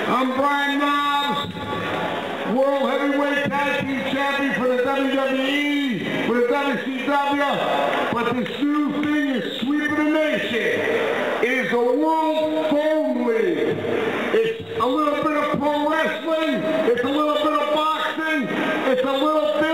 I'm Brian Knobbs, World Heavyweight Tag Team Champion for the WWE, for the WCW, but this new thing is sweeping the nation. It is a World Foam League. It's a little bit of pro wrestling, it's a little bit of boxing, it's a little bit